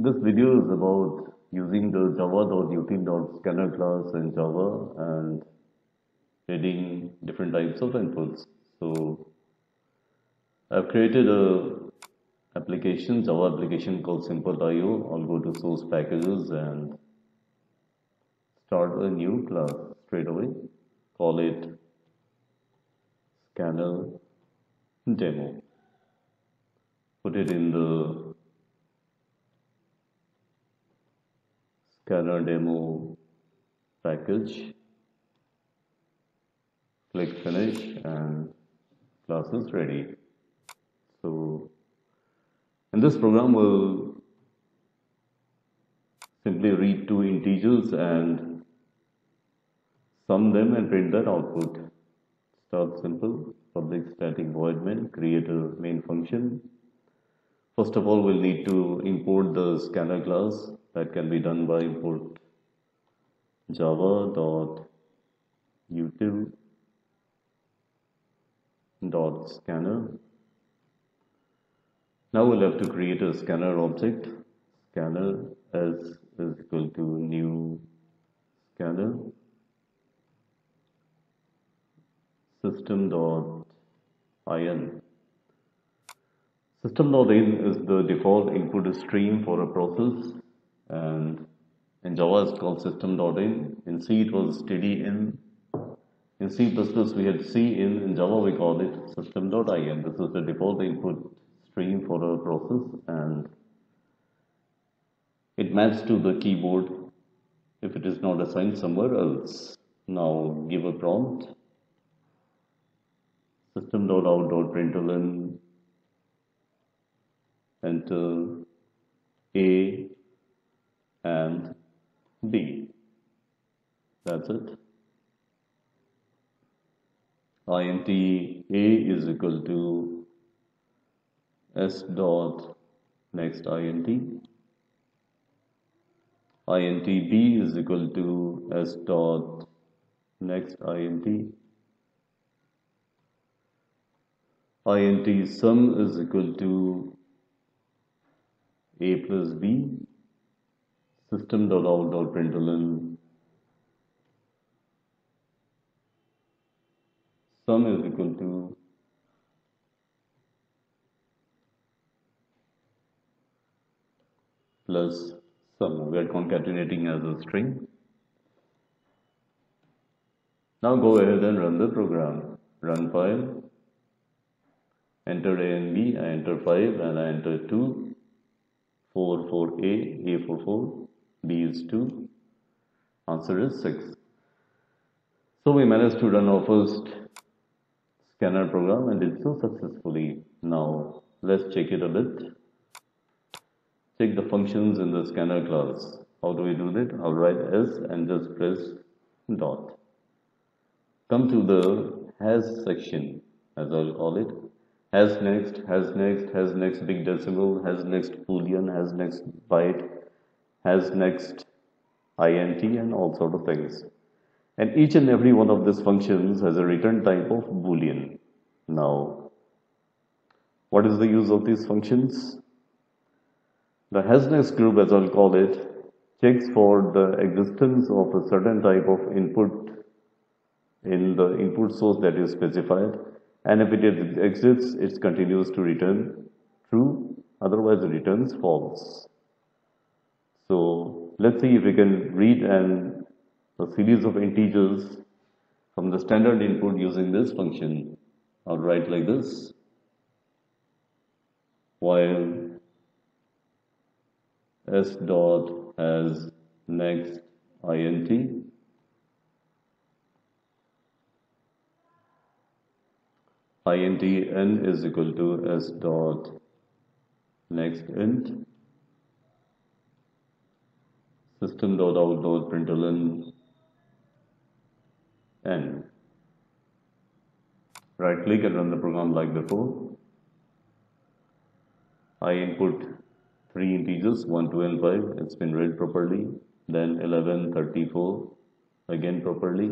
This video is about using the java.util.scanner class in Java and reading different types of inputs. So I've created a application, Java application called simple.io. I'll go to source packages and start a new class straight away. Call it scanner demo. Put it in the scanner demo package. Click finish and class is ready. So, and this program will simply read two integers and sum them and print that output. Start simple, public static void main, create a main function. First of all, we'll need to import the scanner class that can be done by import java dot scanner. Now we'll have to create a scanner object. Scanner as is equal to new scanner. System dot in system dot in is the default input stream for a process and in Java it's called system.in. In C it was std in. In C++ we had C in. In Java we called it system.in. This is the default input stream for a process and it maps to the keyboard if it is not assigned somewhere else. Now give a prompt system.out.println enter a and B. That's it. int a is equal to s dot next int int b is equal to s dot next int int sum is equal to a plus b system.out.println sum is equal to plus sum. We are concatenating as a string. Now go ahead and run the program. Run file. Enter A and B. I enter 5 and I enter 2. 4 for A, A for 4. B is 2. Answer is 6. So we managed to run our first scanner program and did so successfully. Now let's check it a bit. Check the functions in the scanner class. How do we do that? I'll write S and just press dot. Come to the has section as I'll call it. Has next, has next, has next big decimal, has next boolean, has next byte, has next int and all sort of things. And each and every one of these functions has a return type of boolean. Now, what is the use of these functions? The hasNext group, as I'll call it, checks for the existence of a certain type of input in the input source that is specified. And if it exists, it continues to return true, otherwise it returns false. So let's see if we can read an, a series of integers from the standard input using this function. I'll write like this. While s dot has next int int n is equal to s dot next int system.out.println n. Right click and run the program like before. I input three integers 1, 2 and 5. It's been read properly. Then 11, 34 again properly.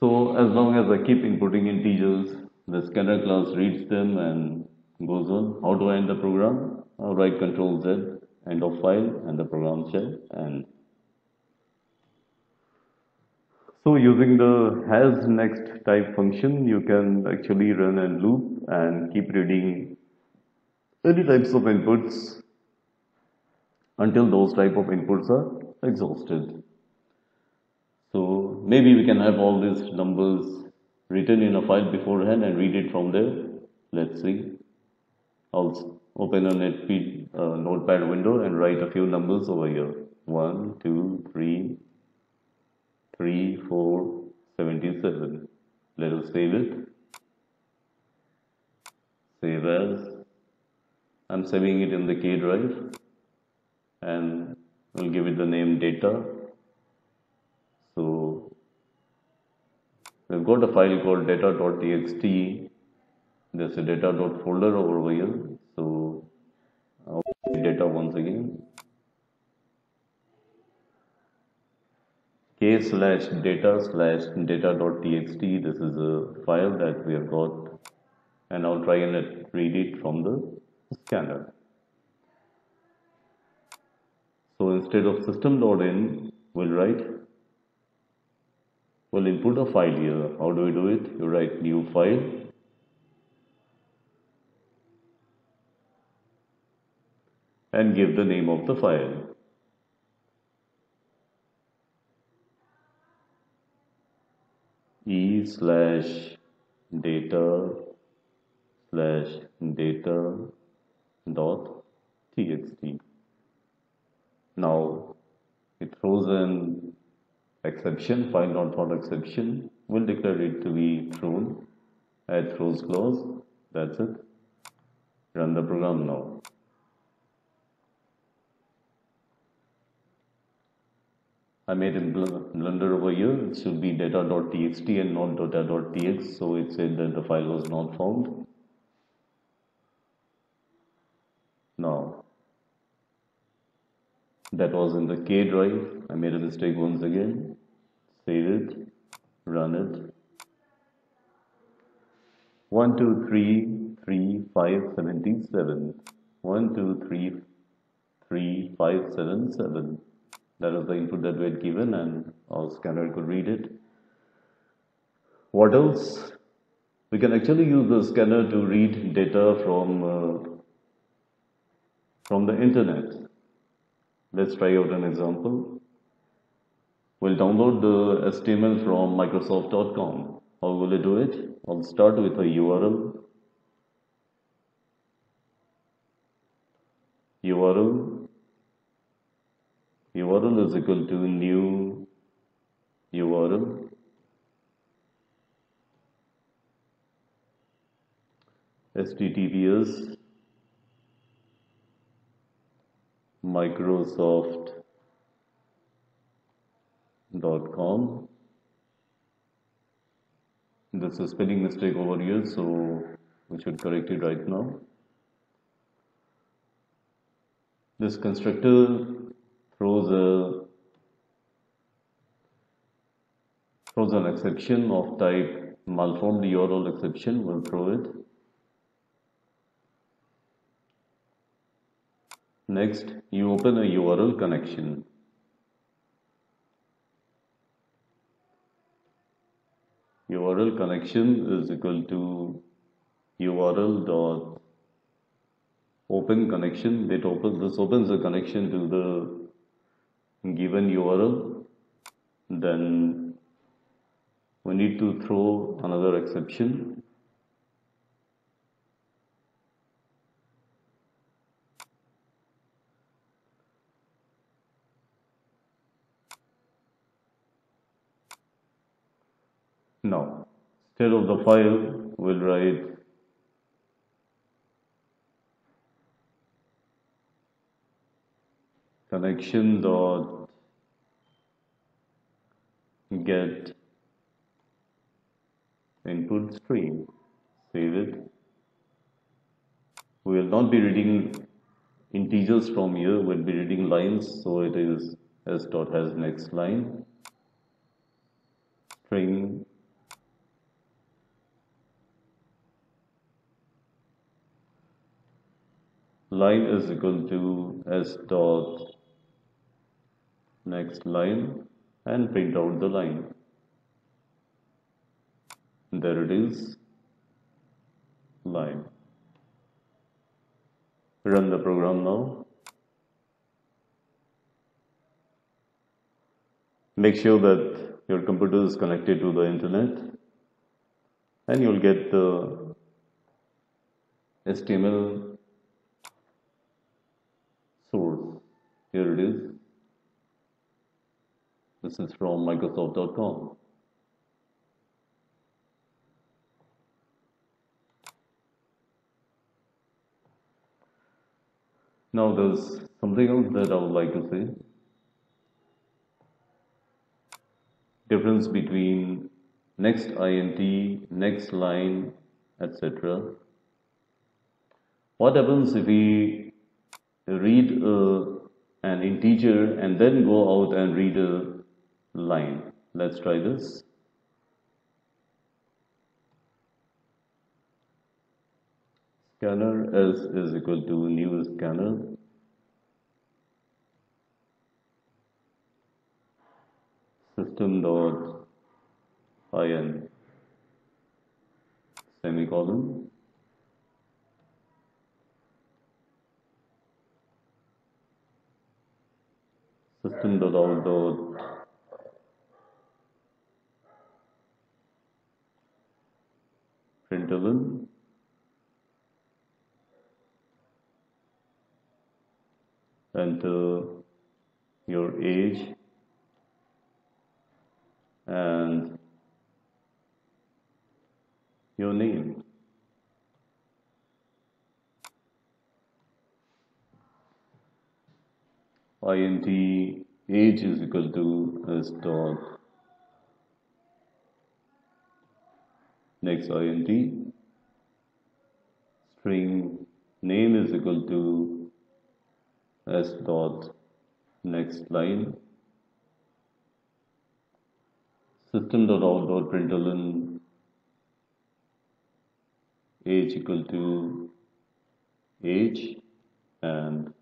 So as long as I keep inputting integers, the scanner class reads them and goes on. How do I end the program? I'll write Control Z end of file and the program shall and So using the has next type function, you can actually run a loop and keep reading any types of inputs until those type of inputs are exhausted. So maybe we can have all these numbers written in a file beforehand and read it from there. Let's see. I'll open a uh, notepad window and write a few numbers over here. 1, 2, 3, 3, 4, 77. Let us save it. Save as. I'm saving it in the K drive and we'll give it the name data. So we've got a file called data.txt. There's a data.folder over here. Data once again. k slash data slash data.txt this is a file that we have got. And I'll try and read it from the scanner so instead of system.in we'll write we'll input a file here. How do we do it? You write new file and give the name of the file e slash data slash data dot txt. Now it throws an exception, file not found exception. We'll declare it to be thrown. Add throws clause. That's it. Run the program now. I made a blunder over here. It should be data.txt and not data.tx. So it said that the file was not found. Now, that was in the K drive. I made a mistake once again. Save it, run it. 1, 2, 3, 3, 5, 77. 1, 2, 3, 3, 5, 7, 7. That is the input that we had given and our scanner could read it. What else? We can actually use the scanner to read data from uh, from the internet. Let's try out an example. We'll download the HTML from Microsoft.com. How will I do it? I'll start with a URL. URL URL is equal to new URL https microsoft.com is spelling mistake over here so we should correct it right now. This constructor throws an exception of type malformed URL exception will throw it. Next, you open a URL connection. URL connection is equal to URL dot open connection. It opens this opens a connection to the given URL then we need to throw another exception. Now instead of the file we'll write connection dot get input stream. Save it. We will not be reading integers from here. We'll be reading lines. So it is s dot has next line. String line is equal to s dot next line and print out the line. There it is, line. Run the program now. Make sure that your computer is connected to the internet and you'll get the HTML source. Here it is. This is from Microsoft.com. Now there's something else that I would like to say. Difference between next int, next line, etc. What happens if we read uh, an integer and then go out and read a line? Let's try this. Scanner s is equal to new scanner. System dot in semicolon system dot out dot println enter your age and your name. int age is equal to s dot next int string name is equal to s dot next line. System dot out dot println age equal to age and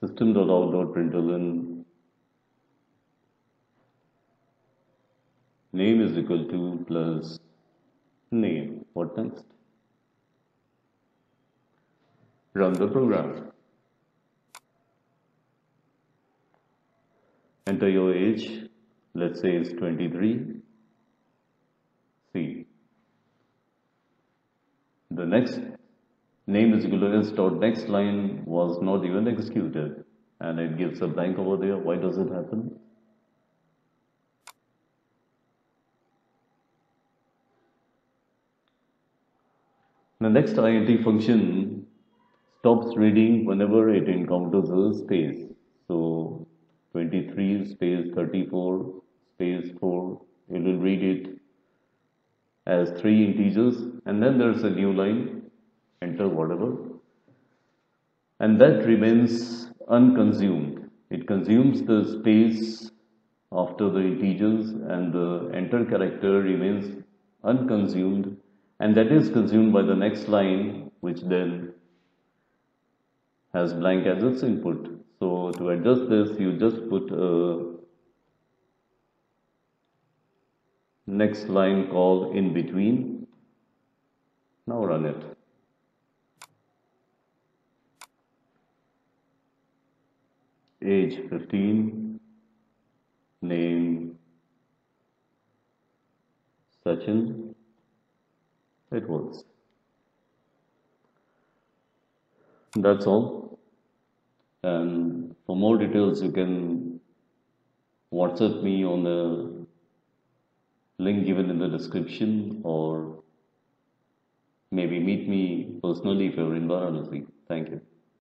system dot out dot println name is equal to plus name. What next? Run the program. Enter your age. Let's say it's 23. See. The next name is equal to s next line was not even executed and it gives a blank over there. Why does it happen? The next int function stops reading whenever it encounters a space. So 23 space 34 space 4, it will read it as three integers and then there's a new line, enter whatever. And that remains unconsumed. It consumes the space after the integers and the enter character remains unconsumed and that is consumed by the next line which then has blank as its input. So to adjust this you just put a next line call in between. Now run it. Age 15, name Sachin, it works. That's all. And for more details, you can WhatsApp me on the link given in the description or maybe meet me personally if you're in Varanasi. Thank you.